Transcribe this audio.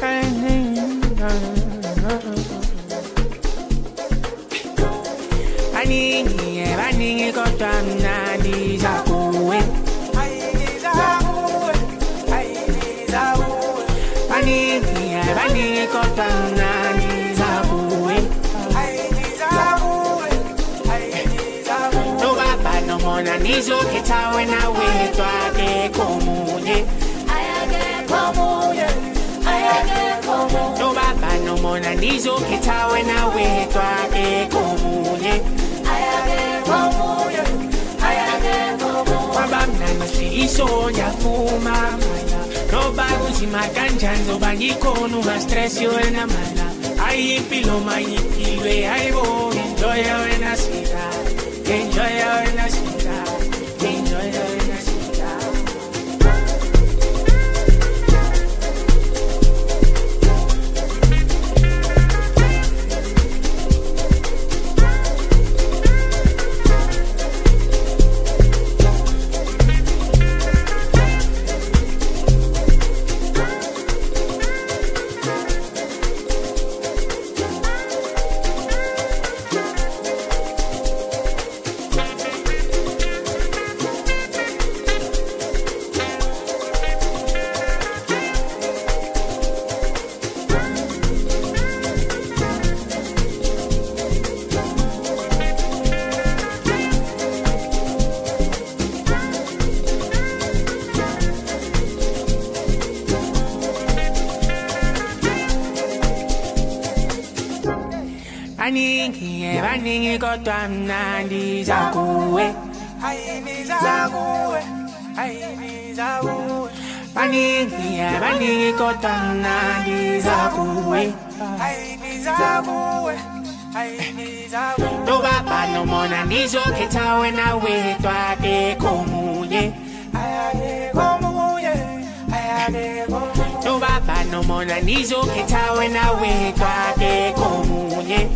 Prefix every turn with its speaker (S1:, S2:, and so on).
S1: baningi nobaba nomona nizokhetha wena wedwa akekho munye nobaba nomona nizokhetha wena wedwa akekho munye kwabamnandi siyiso ngiyavuma mala. Noba kunzima kanjani zoba ngikhona ungastresi wena mala. Ayimpilo mayipilwe hayibo enjoya wena sida enjoya wena sida baningi baningi kodwa mnandi zakuwe baningi baningi kodwa mnandi zakuwe nobaba nomona nizokhetha wena wedwa akekho munye nobaba nomona nizokhetha wena wedwa akekho munye